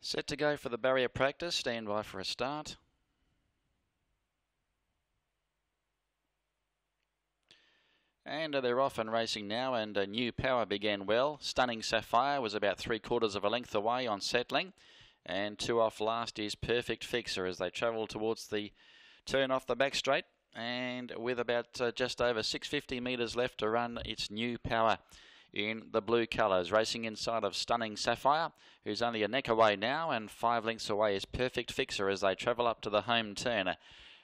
Set to go for the barrier practice. Stand by for a start. And uh, they're off and racing now, and a new power began well. Stunning Sapphire was about three quarters of a length away on settling. And two off last is Perfect Fixer as they travel towards the turn off the back straight. And with about uh, just over 650 metres left to run, it's new power in the blue colours. Racing inside of Stunning Sapphire, who's only a neck away now, and five lengths away is Perfect Fixer as they travel up to the home turn.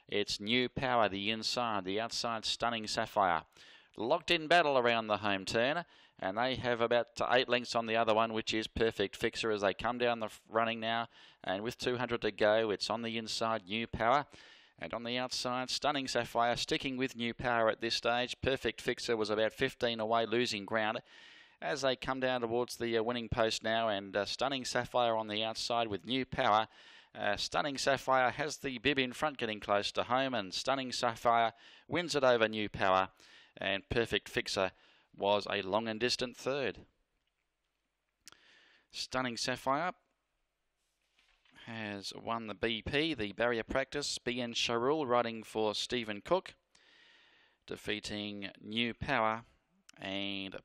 It's New Power, the inside, the outside Stunning Sapphire. Locked in battle around the home turn, and they have about eight lengths on the other one, which is Perfect Fixer as they come down the running now. And with 200 to go, it's on the inside, New Power. And on the outside, Stunning Sapphire sticking with new power at this stage. Perfect Fixer was about 15 away, losing ground as they come down towards the uh, winning post now. And uh, Stunning Sapphire on the outside with new power. Uh, Stunning Sapphire has the bib in front, getting close to home, and Stunning Sapphire wins it over New Power. And Perfect Fixer was a long and distant third. Stunning Sapphire has won the BP, the barrier practice. BN Sharul riding for Stephen Cook, defeating New Power and